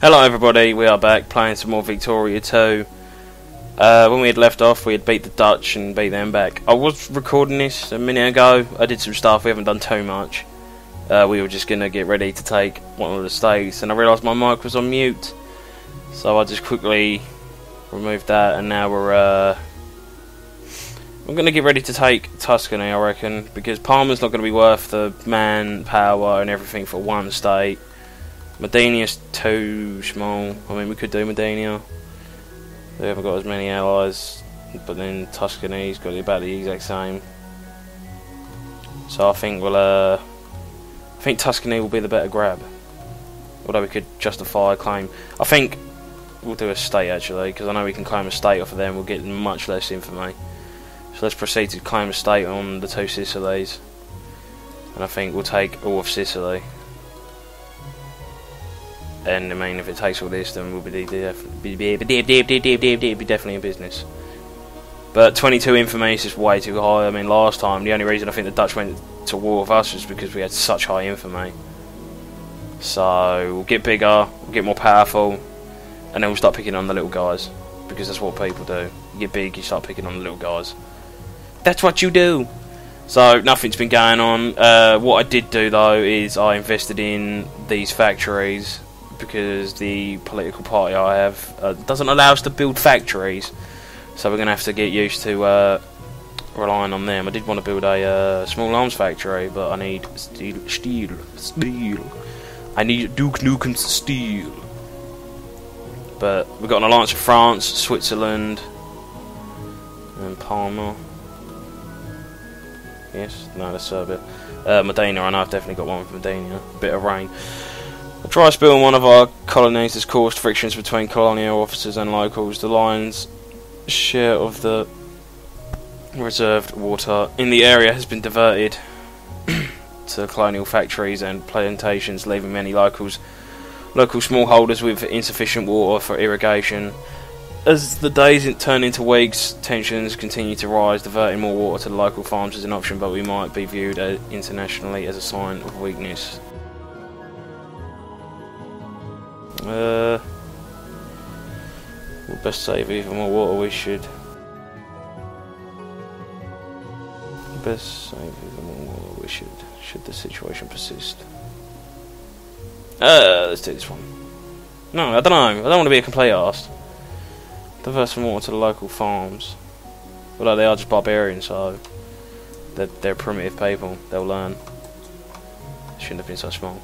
Hello everybody, we are back playing some more Victoria 2. Uh, when we had left off, we had beat the Dutch and beat them back. I was recording this a minute ago. I did some stuff, we haven't done too much. Uh, we were just going to get ready to take one of the states, and I realised my mic was on mute. So I just quickly removed that, and now we're... Uh, I'm going to get ready to take Tuscany, I reckon, because Parma's not going to be worth the manpower and everything for one state. Modenia's too small. I mean, we could do Modenia. They haven't got as many allies, but then Tuscany's got about the exact same. So I think we'll. Uh, I think Tuscany will be the better grab. Although we could justify a claim. I think we'll do a state actually, because I know we can claim a state off of them. We'll get much less infamy. So let's proceed to claim a state on the two Sicilies. And I think we'll take all of Sicily. And I mean, if it takes all this, then we'll be, be, be definitely in business. But 22 infamy is just way too high. I mean, last time, the only reason I think the Dutch went to war with us was because we had such high infamy. So, we'll get bigger, we'll get more powerful, and then we'll start picking on the little guys. Because that's what people do. You get big, you start picking on the little guys. That's what you do! So, nothing's been going on. Uh, what I did do, though, is I invested in these factories because the political party I have uh, doesn't allow us to build factories. So we're going to have to get used to uh, relying on them. I did want to build a uh, small arms factory, but I need steel, steel, steel. I need Duke Nukem's steel. But we've got an alliance with France, Switzerland, and Parma. Yes, no, that's Serbia. Uh, Modena, I know I've definitely got one with Modena. Bit of rain. A dry spell in one of our colonies has caused frictions between colonial officers and locals. The lion's share of the reserved water in the area has been diverted to colonial factories and plantations, leaving many locals local smallholders with insufficient water for irrigation. As the days turn into weeks, tensions continue to rise, diverting more water to the local farms is an option, but we might be viewed uh, internationally as a sign of weakness. Uh, we'll best save even more water, we should. Best save even more water, we should. Should the situation persist. Uh, let's do this one. No, I don't know. I don't want to be a complete arse. Divert some water to the local farms. Although they are just barbarians, so they're, they're primitive people. They'll learn. Shouldn't have been so small.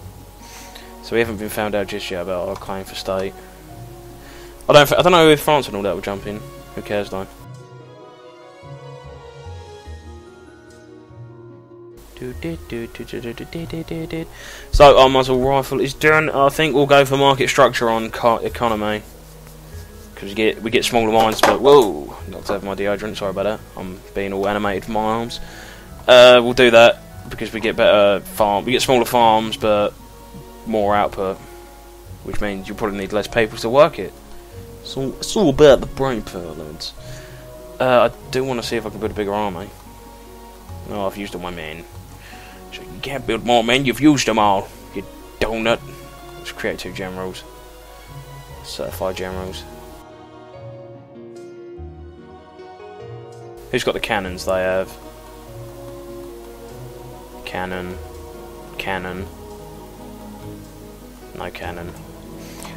So we haven't been found out just yet about our claim for state. I don't. I don't know if France and all that will jump in. Who cares though? So our muzzle rifle is done. I think we'll go for market structure on economy because we get we get smaller mines. But whoa, knocked over my deodorant. Sorry about that. I'm being all animated for my arms. Uh, we'll do that because we get better farm. We get smaller farms, but more output, which means you probably need less people to work it. So it's all about the brain power. Uh, I do want to see if I can build a bigger army. No, I've used all my men. So you can't build more men, you've used them all, you donut. Let's create two generals. Certified generals. Who's got the cannons they have? Cannon. Cannon. No cannon.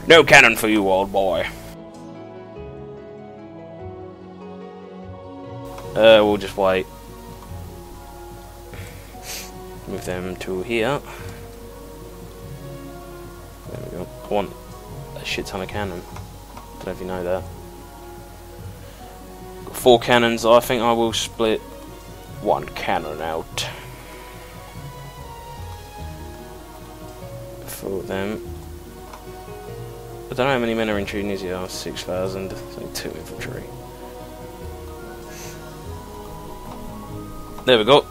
No cannon for you, old boy. Uh, we'll just wait. Move them to here. There we go. I want a shit ton of cannon. Don't know if you know that. Got four cannons. I think I will split one cannon out. For them. I don't know how many men are in Tunisia. 6,000. only two infantry. There we go.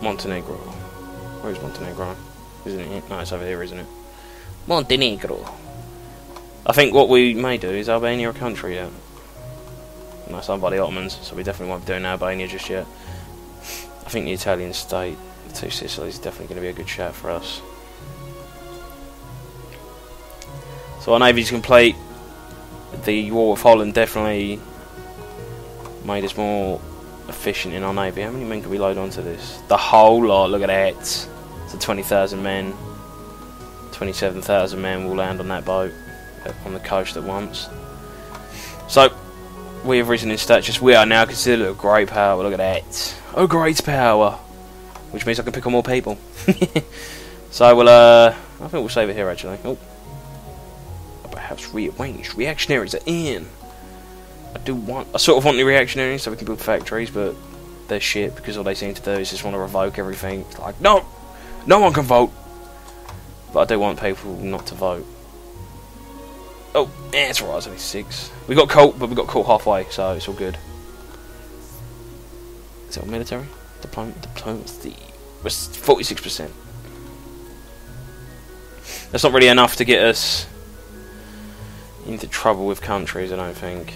Montenegro. Where's Montenegro? Isn't it? No, it's over here, isn't it? Montenegro. I think what we may do is Albania a country yet. No, by the Ottomans, so we definitely won't be doing Albania just yet. I think the Italian state two Sicilies is definitely going to be a good shout for us. So our navy's complete. The war with Holland definitely made us more efficient in our navy. How many men can we load onto this? The whole lot. Look at that. So 20,000 men. 27,000 men will land on that boat uh, on the coast at once. So we have risen in status. We are now considered a great power. Look at that. A great power. Which means I can pick on more people. so we'll, uh, I think we'll save it here actually. Oh. Perhaps rearrange. Reactionaries are in. I do want, I sort of want the reactionaries so we can build factories, but they're shit because all they seem to do is just want to revoke everything. It's like, no! No one can vote! But I do want people not to vote. Oh, yeah, it's alright, it's only six. We got caught, but we got caught halfway, so it's all good. Is it all military? Diplomat, diplomacy. 46%. That's not really enough to get us into trouble with countries, I don't think.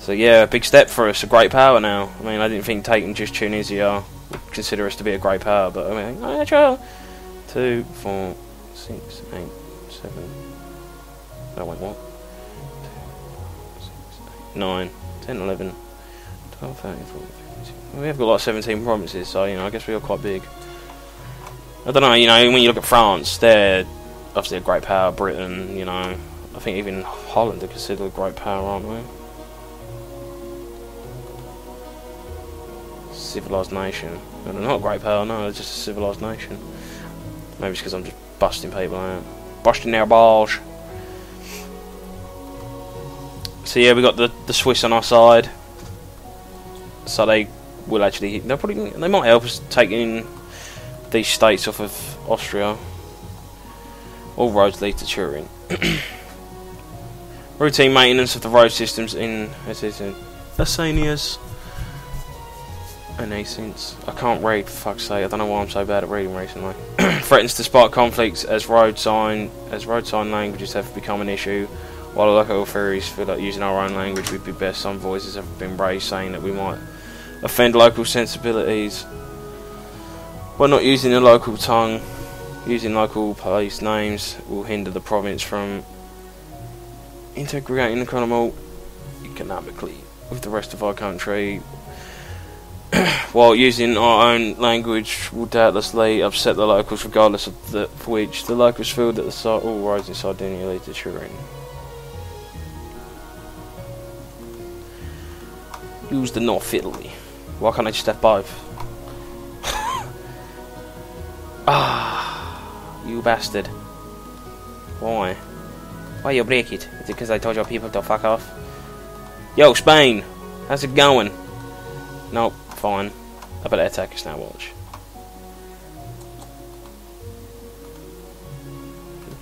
So yeah, a big step for us, a great power now. I mean, I didn't think taking just Tunisia would consider us to be a great power, but I mean, oh, yeah, two, four, six, eight, seven. No, wait, what? Two, six, eight, nine, ten, eleven, twelve, thirteen, fourteen. We have got like 17 provinces, so you know, I guess we are quite big. I don't know, you know, when you look at France, they're obviously a great power. Britain, you know, I think even Holland are considered a great power, aren't they? civilized nation. And not a great power, no, it's just a civilized nation. Maybe it's because I'm just busting people out. Busting their balls. So yeah, we got the, the Swiss on our side. So they will actually, they probably, they might help us taking these states off of Austria. All roads lead to Turin. Routine maintenance of the road systems in, as is in Asanias an Asyncs. I can't read, fuck's sake. I don't know why I'm so bad at reading recently. Threatens to spark conflicts as road sign as road sign languages have become an issue. While local authorities feel like using our own language would be best, some voices have been raised saying that we might offend local sensibilities by not using the local tongue. Using local place names will hinder the province from integrating economically with the rest of our country while using our own language will doubtlessly upset the locals regardless of the, which the locals feel that the site all roads in Sardinia lead to Turin. Use the North Italy. Why can't I just have both? ah, you bastard. Why? Why you break it? Is it because I told your people to fuck off? Yo, Spain! How's it going? Nope fine. I better attack us now, watch.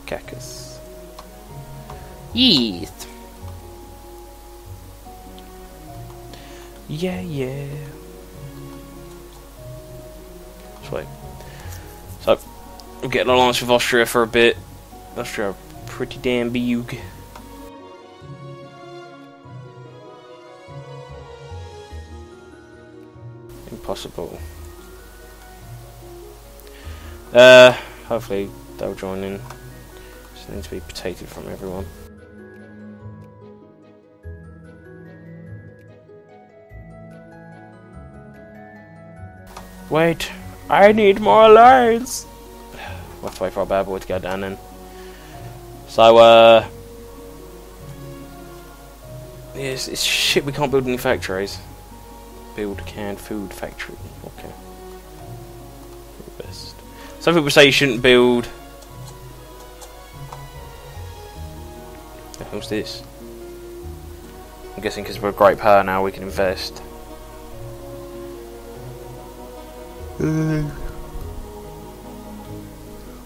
Cactus. Yeet! Yeah, yeah. So, we're getting alliance with Austria for a bit. Austria pretty damn big. Impossible. Uh, hopefully they'll join in. Just need to be potato from everyone. Wait, I need more lines. We'll have to wait for our bad boy to go down then. So, uh... Yes, it's shit we can't build any factories. Build canned food factory. Okay. Best. Some people say you shouldn't build. What's this? I'm guessing because we're a great power now, we can invest. Uh,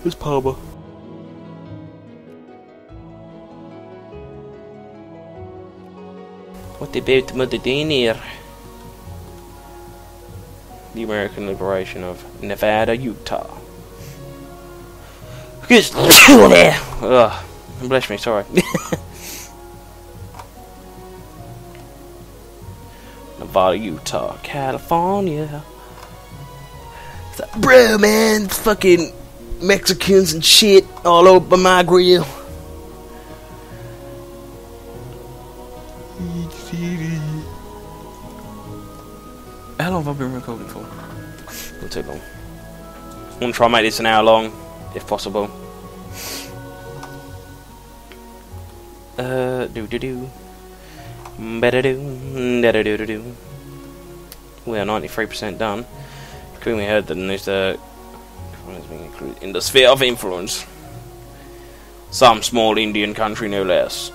where's Parma? What about Mother here? the American liberation of Nevada, Utah. Ugh, bless me, sorry. Nevada, Utah, California. It's like, bro, man, fucking Mexicans and shit all over my grill. How long have I been recording for? Not too long. I want to try and make this an hour long, if possible. Uh, do do do. Better do, better do do do. We are 93% done. Heard that there's the in the sphere of influence. Some small Indian country, no less.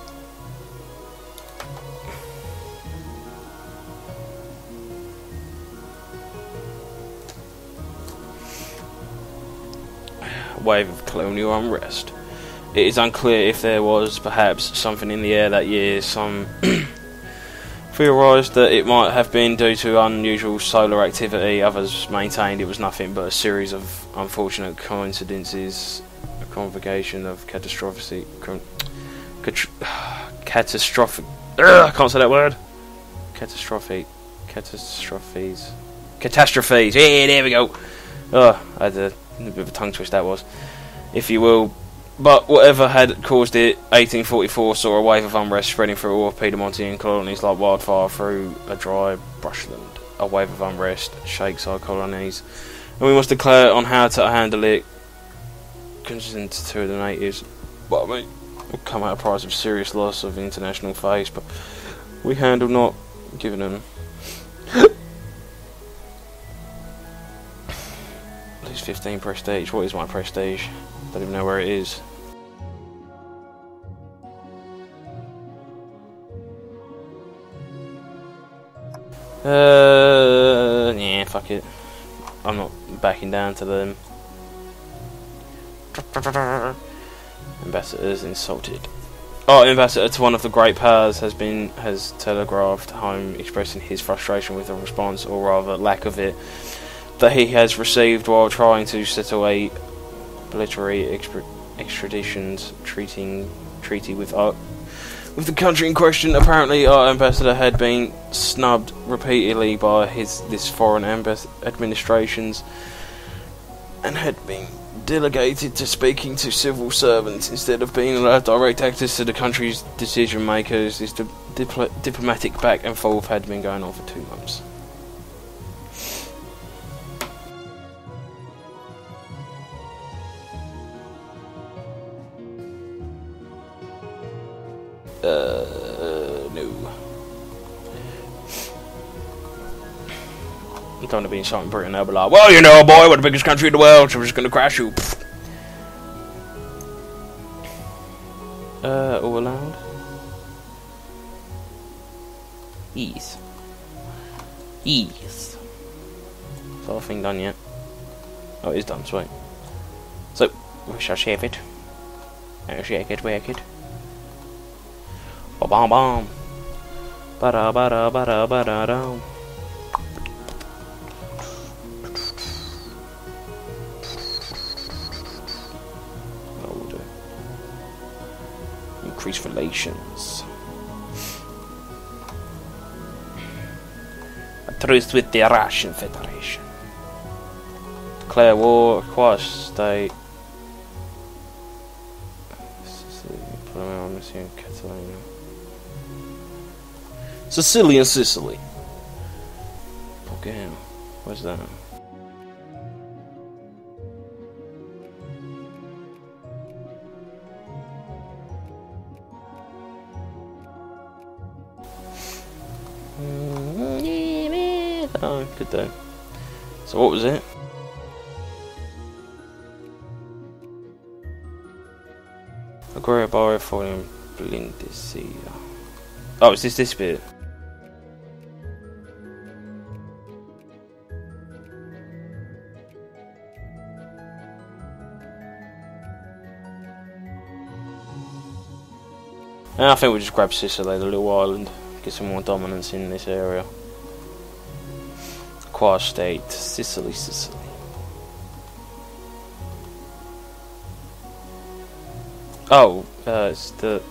wave of colonial unrest. It is unclear if there was perhaps something in the air that year. Some theorised that it might have been due to unusual solar activity. Others maintained it was nothing but a series of unfortunate coincidences, a convocation of catastrophic, catastrophic. Ugh, I can't say that word. Catastrophic, catastrophes, catastrophes. Yeah, there we go. Oh, I had a a bit of a tongue twist that was, if you will. But whatever had caused it, 1844 saw a wave of unrest spreading through all of Piedmontian colonies like wildfire through a dry brushland. A wave of unrest shakes our colonies, and we must declare on how to handle it. Consent to the natives. I mean, will come at a price of serious loss of international face, but we handle not giving them 15 prestige. What is my prestige? Don't even know where it is. Uh, yeah, fuck it. I'm not backing down to them. Ambassadors insulted. Oh, ambassador to one of the great powers has been has telegraphed home expressing his frustration with the response, or rather lack of it, that he has received while trying to settle a military extraditions treating treaty with our, with the country in question. Apparently, our ambassador had been snubbed repeatedly by his this foreign administrations and had been delegated to speaking to civil servants instead of being allowed direct access to the country's decision makers. This dipl diplomatic back and forth had been going on for two months. To be something Britain, they'll like, well, you know, boy, we're the biggest country in the world, so we're just to crash you. Uh, all allowed? Ease. Ease. Is the thing done yet? Oh, it is done, sweet. So, we shall shave it. And shake it, wake it. Ba bam bam. Ba da ba da ba da relations. A truce with the Russian Federation. Declare war across state. Catalonia. Sicilian Sicily. Okay, what's that? Good day. So what was it? Agoria Bar falling Blindessia. Oh, is this this bit? And I think we'll just grab Sicily, the little island, get some more dominance in this area. Qua state, Sicily, Sicily. Oh, uh, it's the.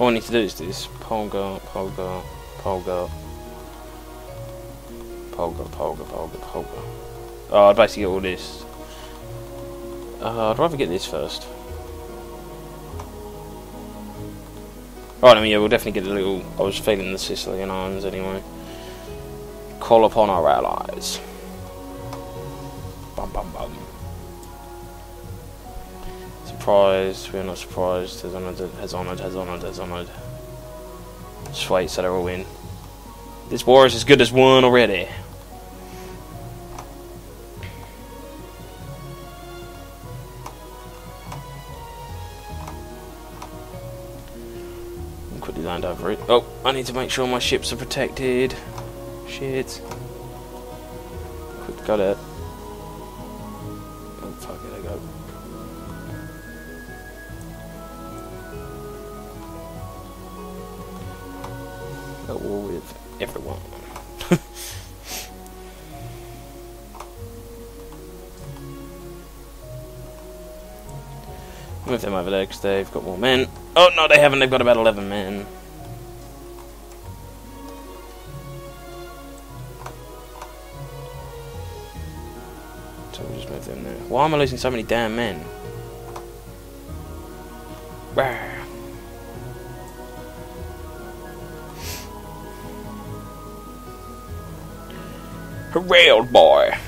All I need to do is this. Polga, Polga, Polga. Polga, Polga, Polga, Polga. Oh, I'd basically get all this. Uh, I'd rather get this first. Right, I mean, yeah, we'll definitely get a little... I was feeling the Sicilian Islands anyway. Call upon our allies. Bum bum bum. Surprised, we're not surprised. Has honoured, has honoured, has honoured, has honoured. Just wait so they're all in. This war is as good as won already. Quickly land over it. Oh, I need to make sure my ships are protected. Shit. Got it. Oh, fuck it, I go. At war with everyone. Move them over there because they've got more men. Oh, no, they haven't. They've got about 11 men. Them there. Why am I losing so many damn men? Rawr. Hooray, old boy!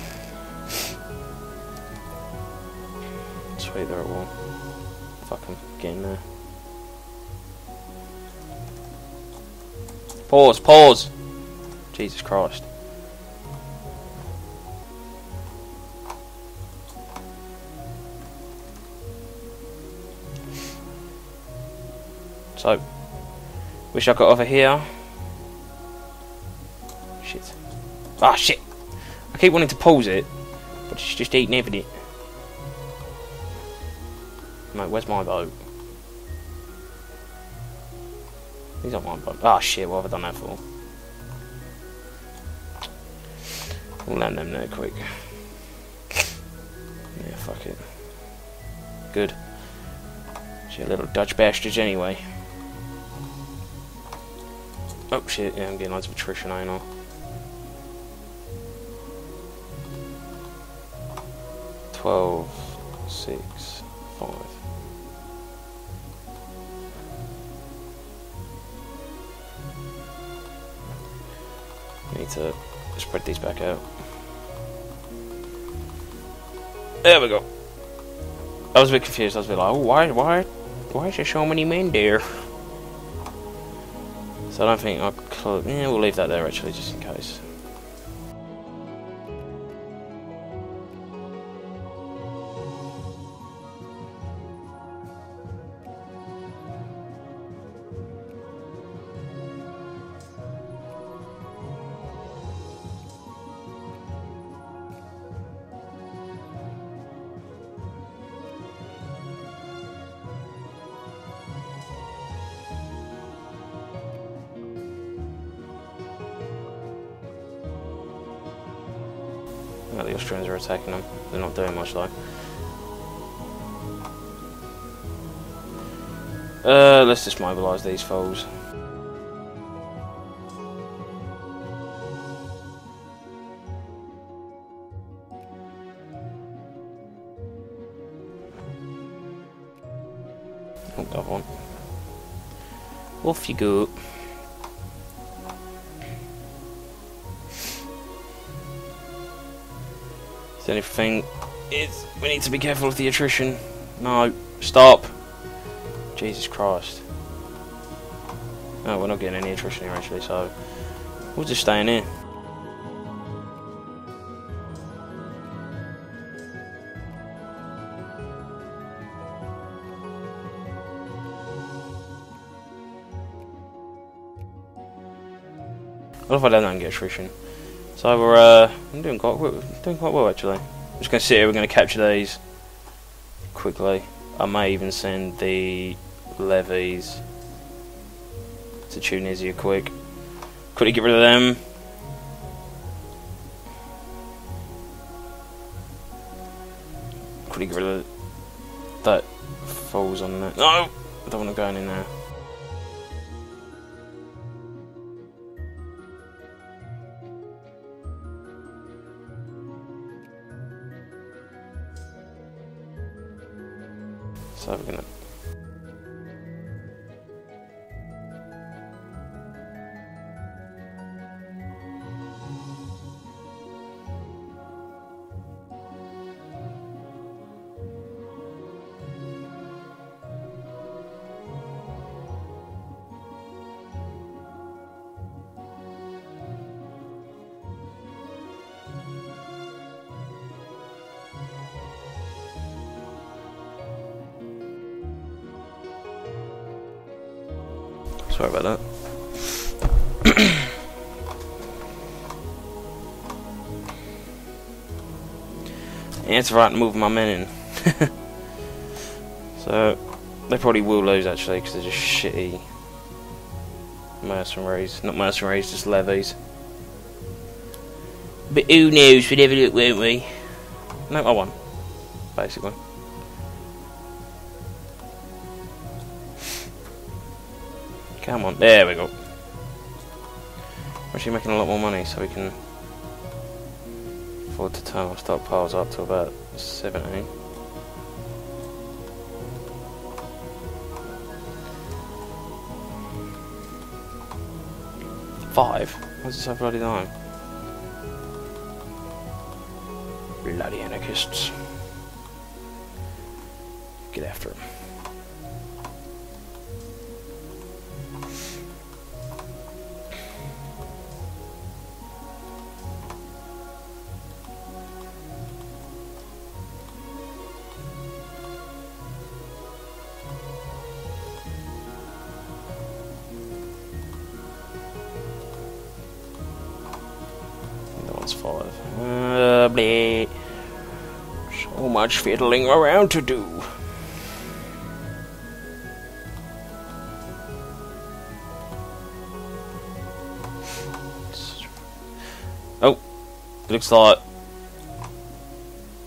Sweet, they're at war. Fucking get in there. Pause, pause! Jesus Christ. So, wish I got over here. Shit. Ah, shit! I keep wanting to pause it, but it's just eating everything. Mate, where's my boat? These aren't my boat. Ah, shit, what have I done that for? We'll land them there quick. Yeah, fuck it. Good. Shit, little Dutch bastard anyway. Oh shit, yeah, I'm getting lots of attrition, I know. Twelve, six, five. Need to spread these back out. There we go. I was a bit confused. I was a bit like, oh, why, why, why is there so many men there? So I don't think I'll. Yeah, we'll leave that there actually, just in case. The Austrians are attacking them. They're not doing much though. Uh, let's just mobilise these foes. Oh, that one. Off you go. The only thing is we need to be careful of the attrition. No, stop. Jesus Christ. No, we're not getting any attrition here actually, so we'll just stay in here. What if I don't get attrition? So we're uh, I'm doing quite we're doing quite well actually. I'm just gonna sit here. We're gonna capture these quickly. I may even send the levies to Tunisia quick. Quickly get rid of them. Quickly get rid of that falls on that. No, I don't want to go in there. Have a look. It's right move my men in. so, they probably will lose actually because they're just shitty mercenaries. Not mercenaries, just levies. But who knows, have a look, won't we? No, I won. Basically. Come on, there we go. We're actually making a lot more money, so we can afford to turn our stockpiles up to about 17. Five? Why is it so bloody long? Bloody anarchists. Get after them. Much fiddling around to do. Oh, looks like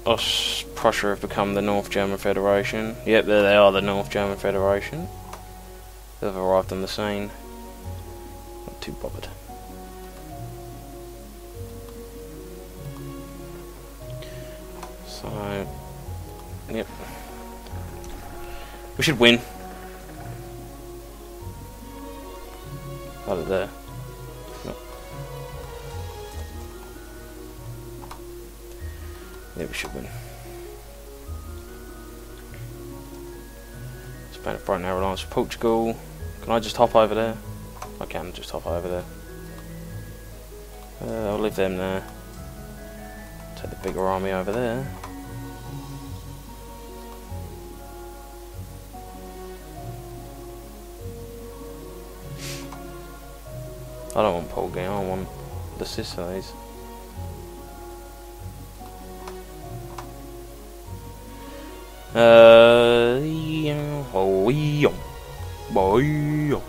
us Prussia have become the North German Federation. Yep, there they are, the North German Federation. They've arrived on the scene. Not too bothered. We should win. Got it there. No. Yeah, we should win. It's about at Brighton Airlines for Portugal. Can I just hop over there? I can just hop over there. Uh, I'll leave them there. Take the bigger army over there. I don't want pole game, I want the Sicilies. Uh, oh. Boy.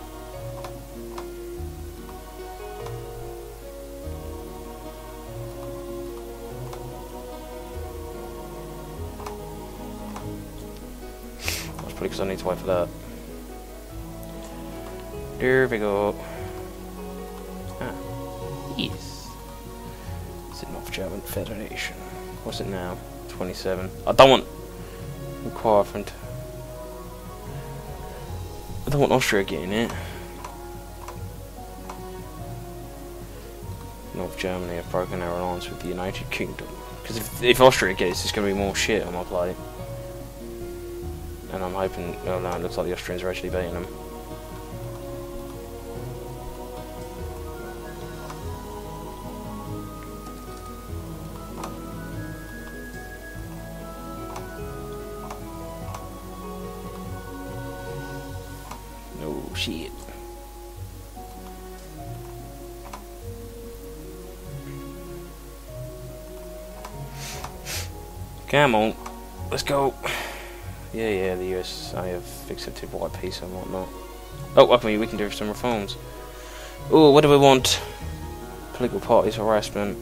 That's probably because I need to wait for that. There we go. German Federation. What's it now? 27. I don't want requirement. I don't want Austria getting it. North Germany have broken their alliance with the United Kingdom. Because if, if Austria gets, it's going to be more shit on my plate. And I'm hoping, well no, it looks like the Austrians are actually beating them. Come on, let's go. Yeah, yeah, the US I have accepted white peace and whatnot. Oh, welcome we can do some reforms. Oh, what do we want? Political parties harassment.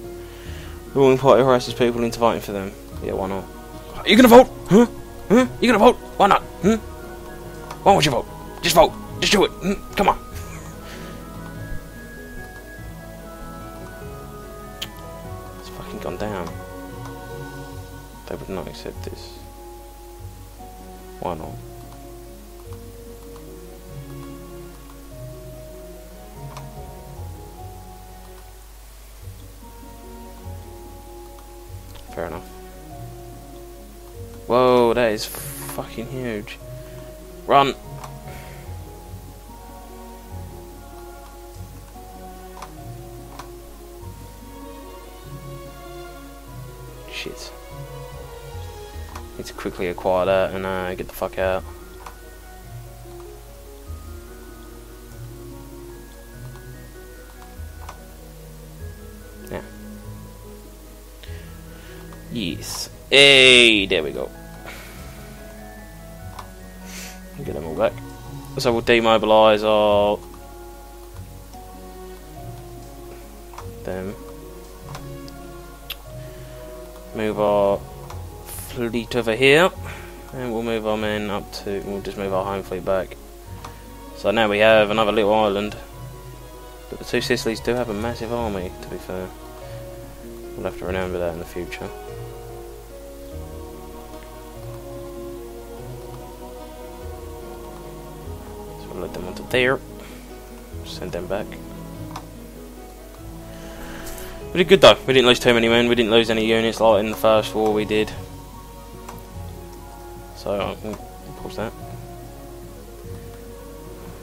Ruling party harasses people into voting for them. Yeah, why not? Are you gonna vote? Huh? Huh? You gonna vote? Why not? Hmm? Why won't you vote? Just vote. Just do it. Mm, come on. not accept this. Why not? Fair enough. Whoa, that is fucking huge. Run! Quickly acquire that and uh, get the fuck out. Yeah. Yes. Hey, there we go. Get them all back. So we'll demobilise our them. Move our fleet over here, and we'll move our men up to. We'll just move our home fleet back. So now we have another little island. But the two Sicilies do have a massive army. To be fair, we'll have to remember that in the future. So we'll let them onto there. Send them back. We did good though. We didn't lose too many men. We didn't lose any units like in the first war we did. So uh, we'll pause that.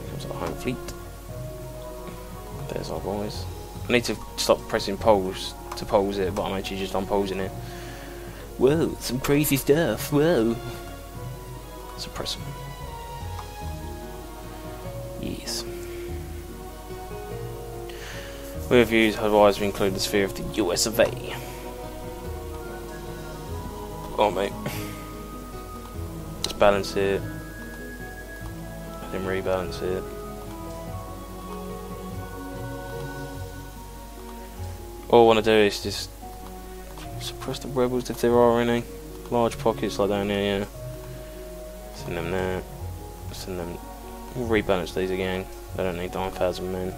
Here comes our home fleet. There's our boys. I need to stop pressing pause to pause it, but I'm actually just unpausing it. Whoa, some crazy stuff. Whoa. Suppress them. Yes. We have views, otherwise we include the sphere of the US of A. Oh mate. Balance it. Then rebalance it. All I want to do is just suppress the rebels if there are any. Large pockets like down here, yeah. Send them there. Send them. We'll rebalance these again. They don't need 9,000 men.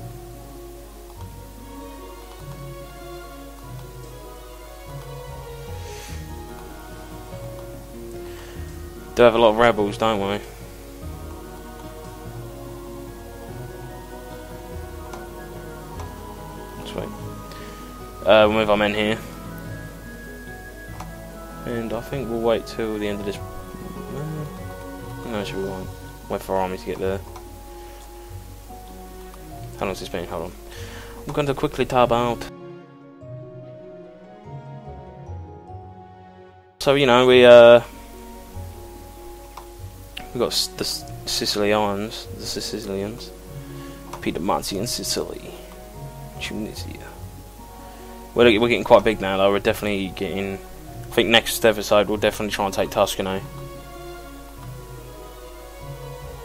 Do have a lot of rebels, don't we? Sweet. Uh, we'll move our men here. And I think we'll wait till the end of this... Uh, no, actually we won't. Wait for our army to get there. How long's this been? Hold on. I'm going to quickly tab out. So, you know, we, uh... Got the Sicilians, the Sicilians, Piedmonte in Sicily, Tunisia. We're, we're getting quite big now, though. We're definitely getting. I think next episode we'll definitely try and take Tuscany,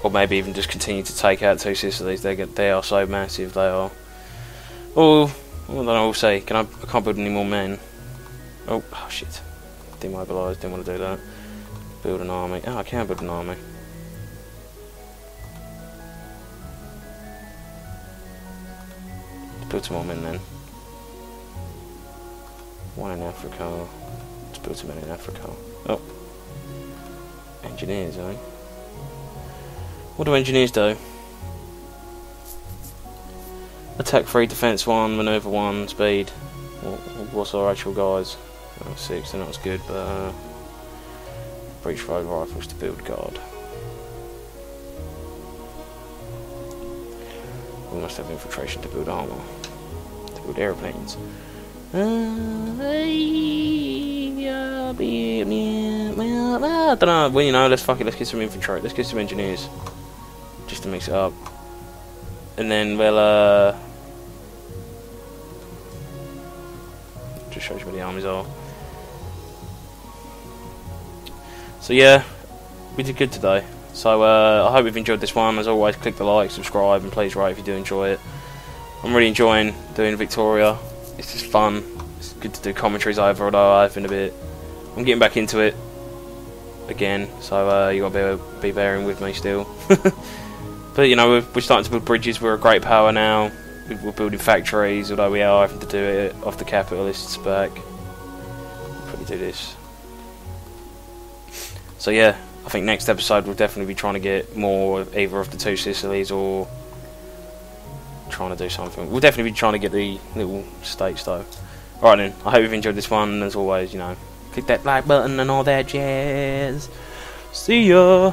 or maybe even just continue to take out two Sicilies. They get they are so massive. They are. Oh, well, then I will say, can I? I can't build any more men. Oh, oh shit! Demobilised. Didn't want to do that. Build an army. Oh, I can build an army. Build some more men then. One in Africa. Let's build some men in Africa. Oh. Engineers, eh? What do engineers do? Attack 3, defense 1, maneuver 1, speed. What's our actual guys? Oh, 6, they're not as good, but... Uh, breach road rifles to build guard. We must have infiltration to build armor. Build airplanes. I don't know. Well, you know, let's fuck it. Let's get some infantry. Let's get some engineers, just to mix it up. And then we'll uh, just shows you where the armies are. So yeah, we did good today. So uh, I hope you've enjoyed this one. As always, click the like, subscribe, and please rate if you do enjoy it. I'm really enjoying doing Victoria. It's just fun. It's good to do commentaries over, although I've been a bit... I'm getting back into it again, so uh, you got to be, be bearing with me still. but you know, we're, we're starting to build bridges. We're a great power now. We're building factories, although we are having to do it off the capitalists' back. Probably do this. So yeah, I think next episode we'll definitely be trying to get more either of the two Sicilies or trying to do something. We'll definitely be trying to get the little states though. Alright then, I hope you've enjoyed this one, as always, you know, click that like button and all that jazz. See ya.